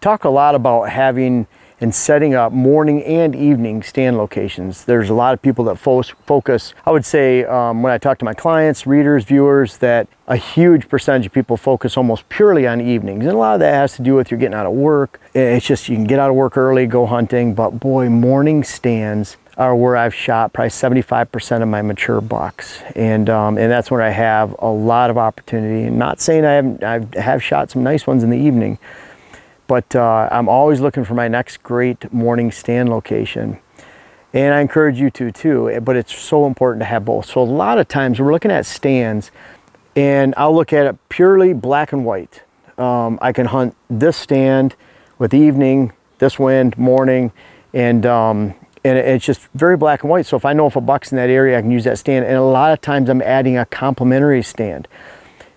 talk a lot about having and setting up morning and evening stand locations. There's a lot of people that fo focus, I would say um, when I talk to my clients, readers, viewers, that a huge percentage of people focus almost purely on evenings. And a lot of that has to do with you're getting out of work. It's just you can get out of work early, go hunting, but boy, morning stands are where I've shot probably 75% of my mature bucks. And, um, and that's where I have a lot of opportunity. And not saying I haven't, I have shot some nice ones in the evening, but uh, I'm always looking for my next great morning stand location. And I encourage you to too, but it's so important to have both. So a lot of times we're looking at stands and I'll look at it purely black and white. Um, I can hunt this stand with evening, this wind, morning, and, um, and it's just very black and white. So if I know if a buck's in that area, I can use that stand. And a lot of times I'm adding a complementary stand,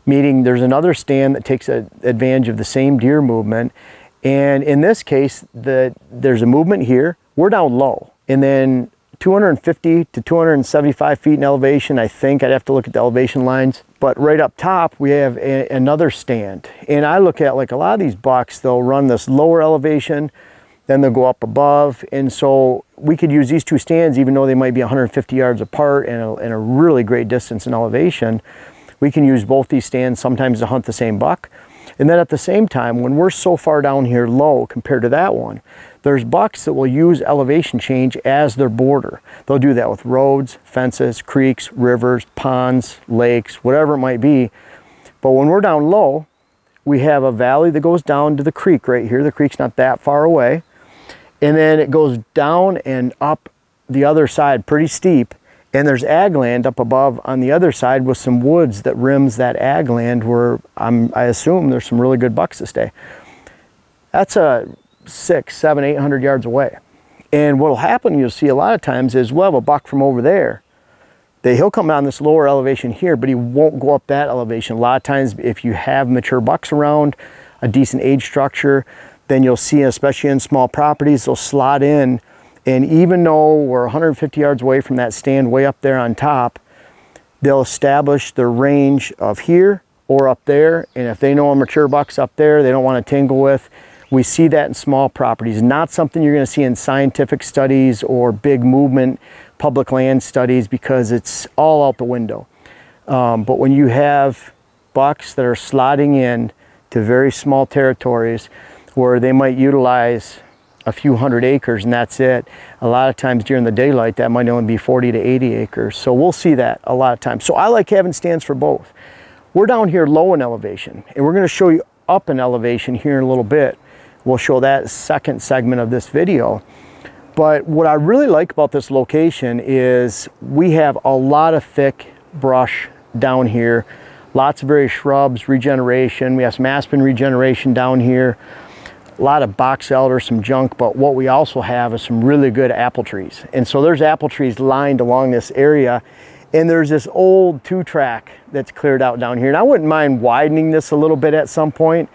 meaning there's another stand that takes advantage of the same deer movement and in this case, the, there's a movement here. We're down low. And then 250 to 275 feet in elevation, I think. I'd have to look at the elevation lines. But right up top, we have a, another stand. And I look at like a lot of these bucks, they'll run this lower elevation, then they'll go up above. And so we could use these two stands, even though they might be 150 yards apart and a, and a really great distance in elevation. We can use both these stands sometimes to hunt the same buck and then at the same time, when we're so far down here low compared to that one, there's bucks that will use elevation change as their border. They'll do that with roads, fences, creeks, rivers, ponds, lakes, whatever it might be. But when we're down low, we have a valley that goes down to the creek right here. The creek's not that far away. And then it goes down and up the other side pretty steep and there's ag land up above on the other side with some woods that rims that ag land where I'm, I assume there's some really good bucks to stay. That's a six, seven, eight hundred yards away. And what'll happen, you'll see a lot of times is we'll have a buck from over there. They, he'll come down this lower elevation here, but he won't go up that elevation. A lot of times if you have mature bucks around, a decent age structure, then you'll see, especially in small properties, they'll slot in and even though we're 150 yards away from that stand way up there on top, they'll establish their range of here or up there. And if they know a mature buck's up there, they don't want to tingle with. We see that in small properties, not something you're going to see in scientific studies or big movement public land studies because it's all out the window. Um, but when you have bucks that are slotting in to very small territories where they might utilize a few hundred acres and that's it. A lot of times during the daylight, that might only be 40 to 80 acres. So we'll see that a lot of times. So I like having stands for both. We're down here low in elevation and we're gonna show you up in elevation here in a little bit. We'll show that second segment of this video. But what I really like about this location is we have a lot of thick brush down here, lots of various shrubs, regeneration. We have some aspen regeneration down here a lot of box elder, some junk, but what we also have is some really good apple trees. And so there's apple trees lined along this area and there's this old two track that's cleared out down here. And I wouldn't mind widening this a little bit at some point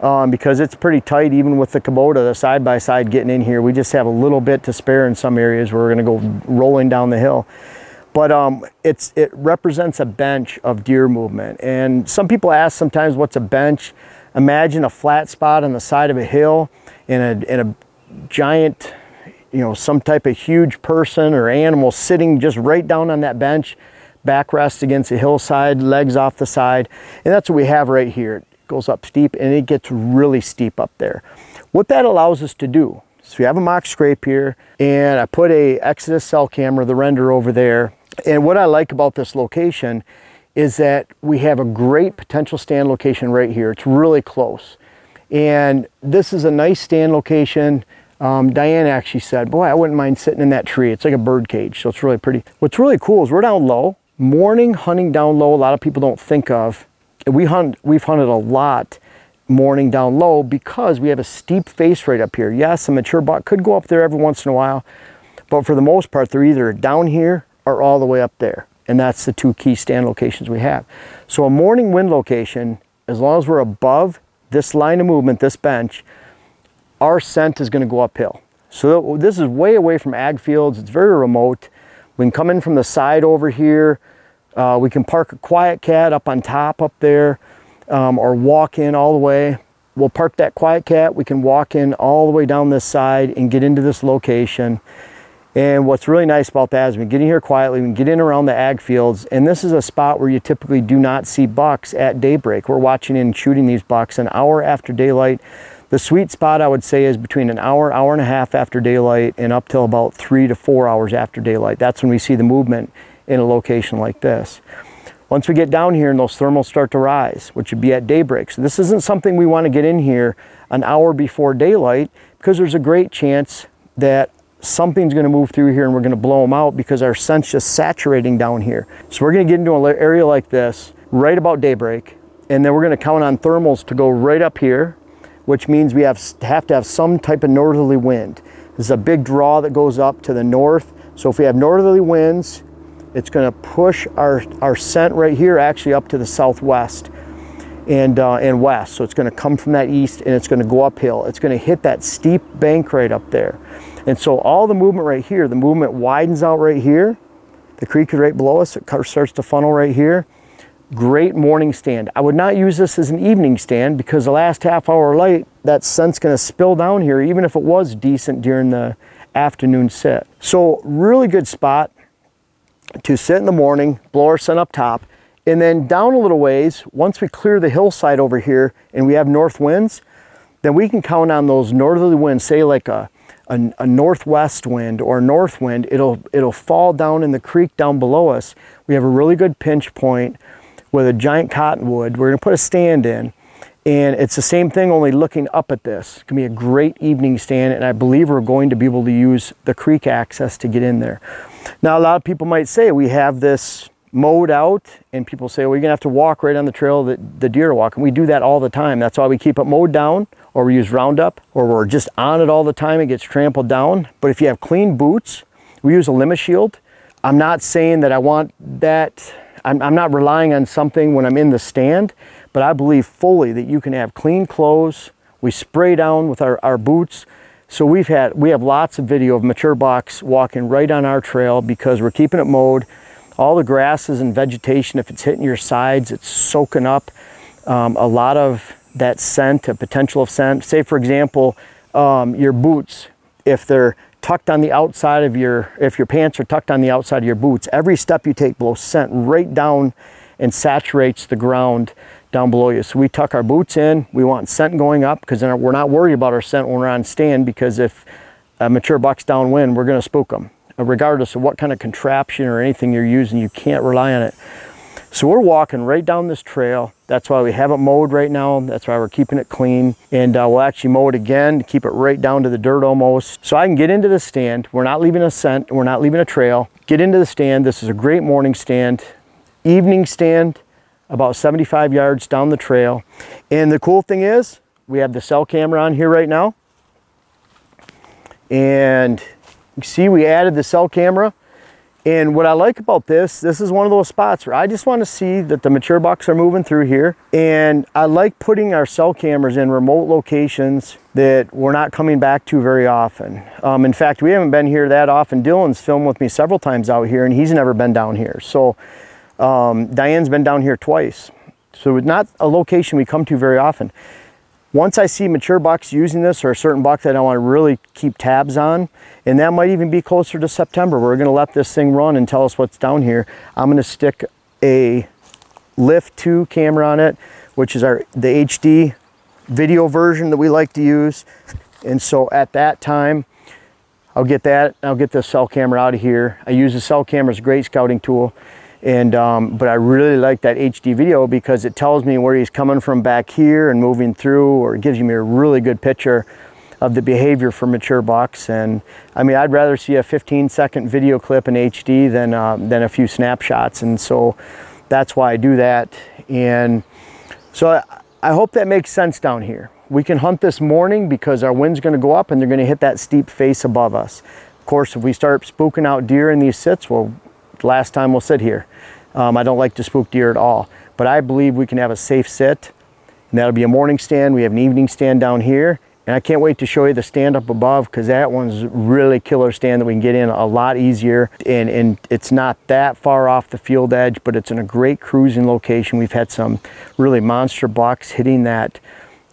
um, because it's pretty tight even with the Kubota, the side-by-side -side getting in here. We just have a little bit to spare in some areas where we're gonna go rolling down the hill. But um, it's, it represents a bench of deer movement. And some people ask sometimes what's a bench? Imagine a flat spot on the side of a hill and a, and a giant, you know, some type of huge person or animal sitting just right down on that bench, backrest against the hillside, legs off the side. And that's what we have right here. It goes up steep and it gets really steep up there. What that allows us to do, so we have a mock scrape here and I put a Exodus cell camera, the render over there. And what I like about this location is that we have a great potential stand location right here. It's really close. And this is a nice stand location. Um, Diane actually said, boy, I wouldn't mind sitting in that tree. It's like a bird cage, so it's really pretty. What's really cool is we're down low. Morning hunting down low, a lot of people don't think of. We hunt, we've hunted a lot morning down low because we have a steep face right up here. Yes, a mature buck could go up there every once in a while, but for the most part, they're either down here or all the way up there. And that's the two key stand locations we have. So a morning wind location, as long as we're above this line of movement, this bench, our scent is gonna go uphill. So this is way away from ag fields. It's very remote. We can come in from the side over here. Uh, we can park a QuietKat up on top up there um, or walk in all the way. we'll park that QuietKat. We can walk in all the way down this side and get into this location. And what's really nice about that is we get in here quietly, we can get in around the ag fields, and this is a spot where you typically do not see bucks at daybreak. We're watching and shooting these bucks an hour after daylight. The sweet spot I would say is between an hour, hour and a half after daylight and up till about three to four hours after daylight. That's when we see the movement in a location like this. Once we get down here and those thermals start to rise, which would be at daybreak. So this isn't something we want to get in here an hour before daylight because there's a great chance that something's going to move through here and we're going to blow them out because our scent's just saturating down here. So we're going to get into an area like this right about daybreak and then we're going to count on thermals to go right up here which means we have, have to have some type of northerly wind. This is a big draw that goes up to the north. So if we have northerly winds, it's gonna push our, our scent right here actually up to the southwest and, uh, and west. So it's gonna come from that east and it's gonna go uphill. It's gonna hit that steep bank right up there. And so all the movement right here, the movement widens out right here. The creek is right below us. It starts to funnel right here. Great morning stand. I would not use this as an evening stand because the last half hour light, that sun's gonna spill down here even if it was decent during the afternoon sit. So really good spot to sit in the morning, blow our sun up top, and then down a little ways, once we clear the hillside over here and we have north winds, then we can count on those northerly winds, say like a, a, a, northwest wind or north wind, it'll, it'll fall down in the creek down below us. We have a really good pinch point with a giant cottonwood. We're gonna put a stand in and it's the same thing only looking up at this. It can be a great evening stand and I believe we're going to be able to use the creek access to get in there. Now a lot of people might say we have this mowed out and people say well you're gonna have to walk right on the trail that the deer walk and we do that all the time. That's why we keep it mowed down or we use Roundup or we're just on it all the time. It gets trampled down. But if you have clean boots, we use a Limeshield. I'm not saying that I want that I'm, I'm not relying on something when I'm in the stand, but I believe fully that you can have clean clothes. We spray down with our, our boots. So we've had, we have lots of video of mature bucks walking right on our trail because we're keeping it mowed. All the grasses and vegetation, if it's hitting your sides, it's soaking up um, a lot of that scent, a potential of scent. Say for example, um, your boots, if they're tucked on the outside of your, if your pants are tucked on the outside of your boots, every step you take blows scent right down and saturates the ground down below you. So we tuck our boots in, we want scent going up because then we're not worried about our scent when we're on stand because if a mature buck's downwind, we're gonna spook them. Regardless of what kind of contraption or anything you're using, you can't rely on it. So we're walking right down this trail. That's why we have it mowed right now. That's why we're keeping it clean. And uh, we'll actually mow it again to keep it right down to the dirt almost. So I can get into the stand. We're not leaving a scent. We're not leaving a trail. Get into the stand. This is a great morning stand. Evening stand, about 75 yards down the trail. And the cool thing is, we have the cell camera on here right now. And you see we added the cell camera and what I like about this, this is one of those spots where I just want to see that the mature bucks are moving through here. And I like putting our cell cameras in remote locations that we're not coming back to very often. Um, in fact, we haven't been here that often. Dylan's filmed with me several times out here and he's never been down here. So um, Diane's been down here twice. So it's not a location we come to very often. Once I see mature bucks using this or a certain buck that I want to really keep tabs on, and that might even be closer to September, we're going to let this thing run and tell us what's down here. I'm going to stick a Lift 2 camera on it, which is our the HD video version that we like to use. And so at that time, I'll get that, I'll get the cell camera out of here. I use the cell camera as a great scouting tool. And, um, but I really like that HD video because it tells me where he's coming from back here and moving through, or it gives me a really good picture of the behavior for mature bucks. And I mean, I'd rather see a 15 second video clip in HD than, uh, than a few snapshots. And so that's why I do that. And so I, I hope that makes sense down here. We can hunt this morning because our wind's gonna go up and they're gonna hit that steep face above us. Of course, if we start spooking out deer in these sits, well, last time we'll sit here. Um, I don't like to spook deer at all, but I believe we can have a safe sit. And that'll be a morning stand. We have an evening stand down here. And I can't wait to show you the stand up above because that one's really killer stand that we can get in a lot easier. And, and it's not that far off the field edge, but it's in a great cruising location. We've had some really monster bucks hitting that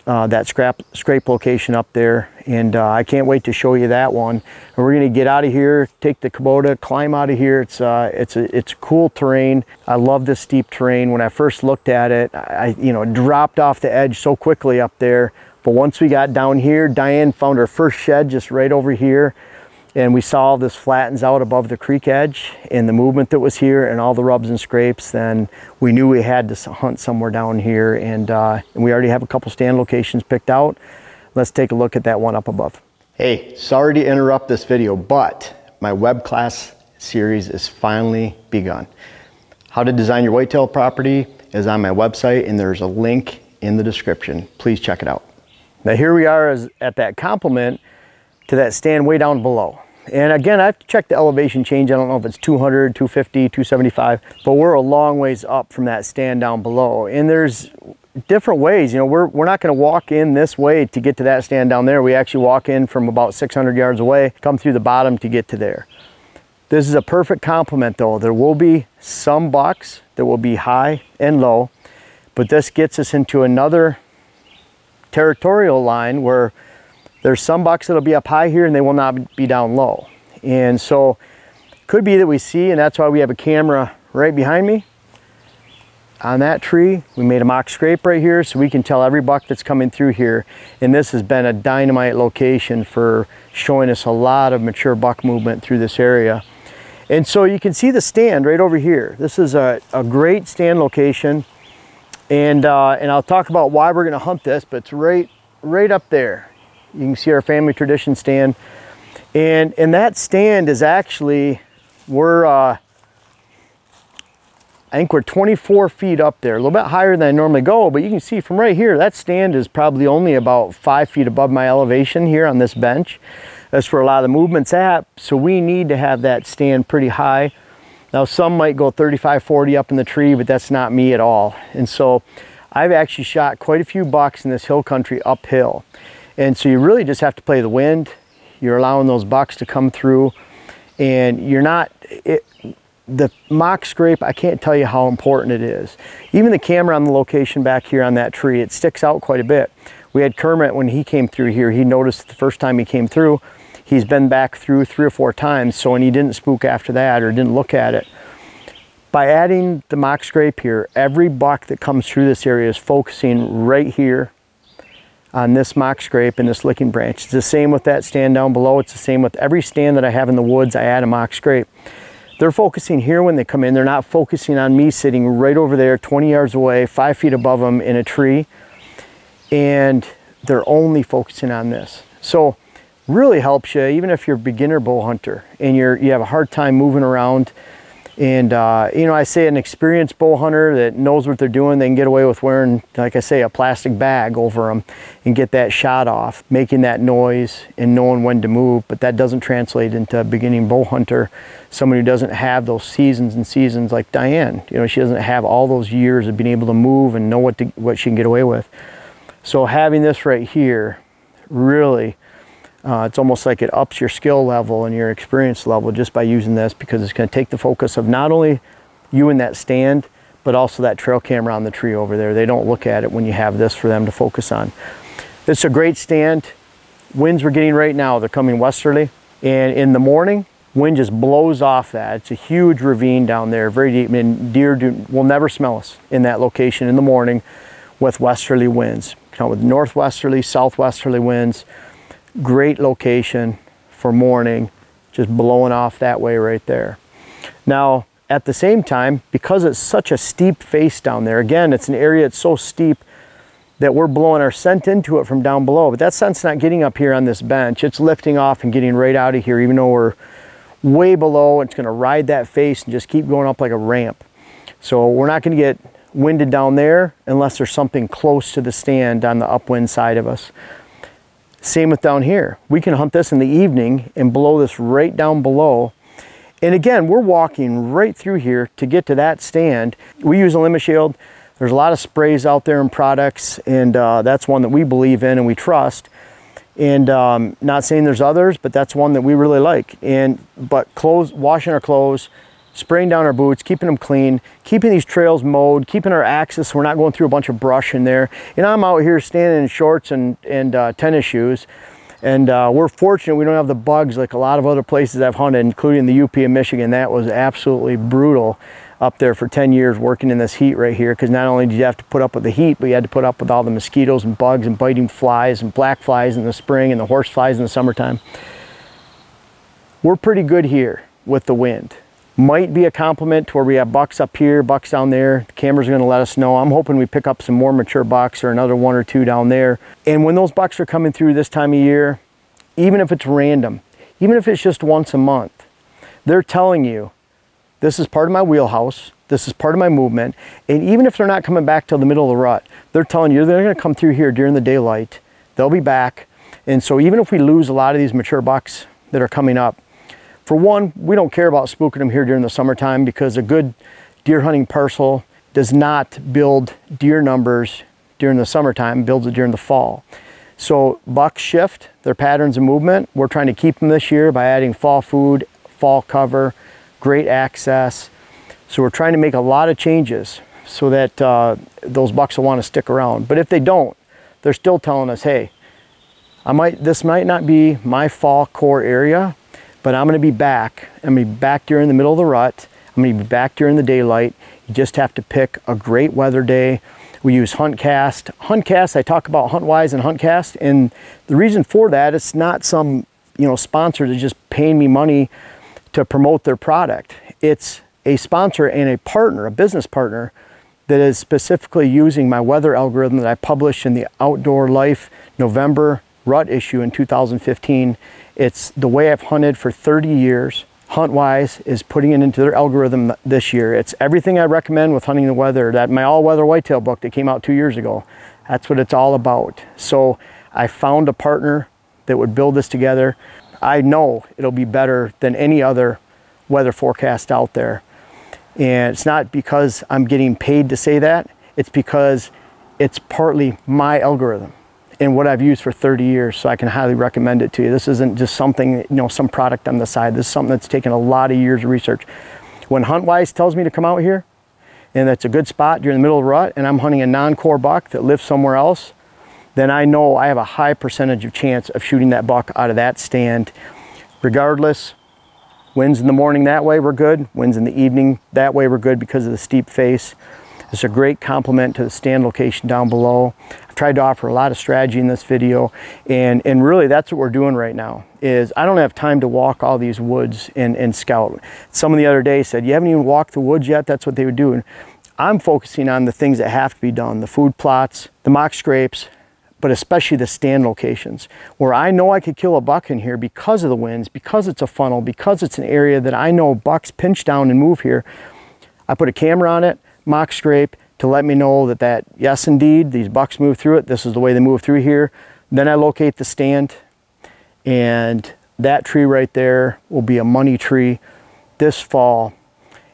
uh, that scrap scrape location up there. And uh, I can't wait to show you that one. And we're gonna get out of here take the Kubota climb out of here. It's uh, it's a it's cool terrain. I love this steep terrain. When I first looked at it I you know dropped off the edge so quickly up there. But once we got down here Diane found her first shed just right over here and we saw this flattens out above the creek edge and the movement that was here and all the rubs and scrapes then we knew we had to hunt somewhere down here. And, uh, and we already have a couple stand locations picked out. Let's take a look at that one up above. Hey sorry to interrupt this video but my web class series is finally begun. How to design your whitetail property is on my website and there's a link in the description. Please check it out. Now here we are as, at that compliment to that stand way down below and again, I have checked the elevation change. I don't know if it's 200, 250, 275, but we're a long ways up from that stand down below. And there's different ways, you know, we're, we're not gonna walk in this way to get to that stand down there. We actually walk in from about 600 yards away, come through the bottom to get to there. This is a perfect complement though. There will be some bucks that will be high and low, but this gets us into another territorial line where there's some bucks that'll be up high here and they will not be down low. And so could be that we see, and that's why we have a camera right behind me on that tree. We made a mock scrape right here so we can tell every buck that's coming through here. And this has been a dynamite location for showing us a lot of mature buck movement through this area. And so you can see the stand right over here. This is a, a great stand location. And, uh, and I'll talk about why we're gonna hunt this, but it's right, right up there. You can see our family tradition stand. And, and that stand is actually, we're, uh, I think we're 24 feet up there, a little bit higher than I normally go, but you can see from right here, that stand is probably only about five feet above my elevation here on this bench. That's where a lot of the movement's at, so we need to have that stand pretty high. Now some might go 35, 40 up in the tree, but that's not me at all. And so I've actually shot quite a few bucks in this hill country uphill. And so you really just have to play the wind. You're allowing those bucks to come through and you're not, it, the mock scrape, I can't tell you how important it is. Even the camera on the location back here on that tree, it sticks out quite a bit. We had Kermit when he came through here, he noticed the first time he came through, he's been back through three or four times, so when he didn't spook after that or didn't look at it, by adding the mock scrape here, every buck that comes through this area is focusing right here on this mock scrape and this licking branch. It's the same with that stand down below. It's the same with every stand that I have in the woods, I add a mock scrape. They're focusing here when they come in. They're not focusing on me sitting right over there, 20 yards away, five feet above them in a tree. And they're only focusing on this. So really helps you, even if you're a beginner bow hunter and you're, you have a hard time moving around and, uh, you know, I say an experienced bow hunter that knows what they're doing, they can get away with wearing, like I say, a plastic bag over them and get that shot off, making that noise and knowing when to move. But that doesn't translate into a beginning bow hunter, someone who doesn't have those seasons and seasons like Diane. You know, she doesn't have all those years of being able to move and know what, to, what she can get away with. So having this right here really uh, it's almost like it ups your skill level and your experience level just by using this because it's going to take the focus of not only you in that stand, but also that trail camera on the tree over there. They don't look at it when you have this for them to focus on. It's a great stand. Winds we're getting right now, they're coming westerly. And in the morning, wind just blows off that. It's a huge ravine down there, very deep, and deer do, will never smell us in that location in the morning with westerly winds. Count with northwesterly, southwesterly winds great location for morning, just blowing off that way right there. Now, at the same time, because it's such a steep face down there, again, it's an area that's so steep that we're blowing our scent into it from down below, but that scent's not getting up here on this bench. It's lifting off and getting right out of here, even though we're way below. It's gonna ride that face and just keep going up like a ramp. So we're not gonna get winded down there unless there's something close to the stand on the upwind side of us. Same with down here. We can hunt this in the evening and blow this right down below. And again, we're walking right through here to get to that stand. We use a Limit shield. There's a lot of sprays out there and products, and uh, that's one that we believe in and we trust. And um, not saying there's others, but that's one that we really like. And but clothes, washing our clothes, spraying down our boots, keeping them clean, keeping these trails mowed, keeping our access so we're not going through a bunch of brush in there. And I'm out here standing in shorts and, and uh, tennis shoes. And uh, we're fortunate we don't have the bugs like a lot of other places I've hunted, including the UP of Michigan. That was absolutely brutal up there for 10 years working in this heat right here because not only did you have to put up with the heat, but you had to put up with all the mosquitoes and bugs and biting flies and black flies in the spring and the horse flies in the summertime. We're pretty good here with the wind. Might be a compliment to where we have bucks up here, bucks down there. The cameras are gonna let us know. I'm hoping we pick up some more mature bucks or another one or two down there. And when those bucks are coming through this time of year, even if it's random, even if it's just once a month, they're telling you this is part of my wheelhouse. This is part of my movement. And even if they're not coming back till the middle of the rut, they're telling you they're going to come through here during the daylight. They'll be back. And so even if we lose a lot of these mature bucks that are coming up, for one, we don't care about spooking them here during the summertime because a good deer hunting parcel does not build deer numbers during the summertime, builds it during the fall. So bucks shift their patterns of movement. We're trying to keep them this year by adding fall food, fall cover, great access. So we're trying to make a lot of changes so that uh, those bucks will want to stick around. But if they don't, they're still telling us, hey, I might, this might not be my fall core area, but I'm gonna be back. I'm gonna be back during the middle of the rut. I'm gonna be back during the daylight. You just have to pick a great weather day. We use HuntCast. HuntCast, I talk about HuntWise and HuntCast, and the reason for that, it's not some you know sponsor that's just paying me money to promote their product. It's a sponsor and a partner, a business partner, that is specifically using my weather algorithm that I published in the Outdoor Life November rut issue in 2015. It's the way I've hunted for 30 years. HuntWise is putting it into their algorithm this year. It's everything I recommend with hunting the weather, that my all-weather whitetail book that came out two years ago. That's what it's all about. So I found a partner that would build this together. I know it'll be better than any other weather forecast out there. And it's not because I'm getting paid to say that, it's because it's partly my algorithm and what I've used for 30 years, so I can highly recommend it to you. This isn't just something, you know, some product on the side. This is something that's taken a lot of years of research. When HuntWise tells me to come out here, and that's a good spot during the middle of the rut, and I'm hunting a non-core buck that lives somewhere else, then I know I have a high percentage of chance of shooting that buck out of that stand. Regardless, winds in the morning that way, we're good. Winds in the evening that way, we're good because of the steep face. It's a great complement to the stand location down below. I've tried to offer a lot of strategy in this video and, and really that's what we're doing right now is I don't have time to walk all these woods and, and scout. Someone the other day said, you haven't even walked the woods yet? That's what they were doing. I'm focusing on the things that have to be done, the food plots, the mock scrapes, but especially the stand locations where I know I could kill a buck in here because of the winds, because it's a funnel, because it's an area that I know bucks pinch down and move here. I put a camera on it, mock scrape to let me know that that, yes indeed, these bucks move through it. This is the way they move through here. Then I locate the stand and that tree right there will be a money tree this fall.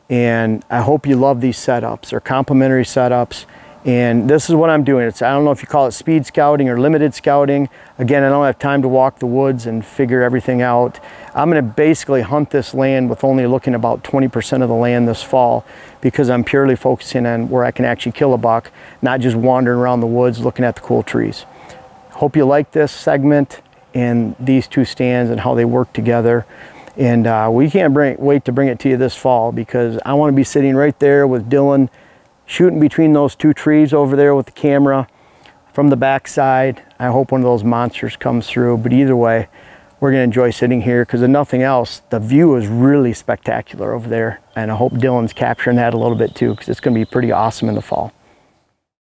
And I hope you love these setups. They're complementary setups. And this is what I'm doing. It's, I don't know if you call it speed scouting or limited scouting. Again, I don't have time to walk the woods and figure everything out. I'm gonna basically hunt this land with only looking about 20% of the land this fall because I'm purely focusing on where I can actually kill a buck, not just wandering around the woods looking at the cool trees. Hope you like this segment and these two stands and how they work together. And uh, we can't bring, wait to bring it to you this fall because I wanna be sitting right there with Dylan shooting between those two trees over there with the camera from the backside. I hope one of those monsters comes through, but either way, we're gonna enjoy sitting here because if nothing else, the view is really spectacular over there. And I hope Dylan's capturing that a little bit too because it's gonna be pretty awesome in the fall.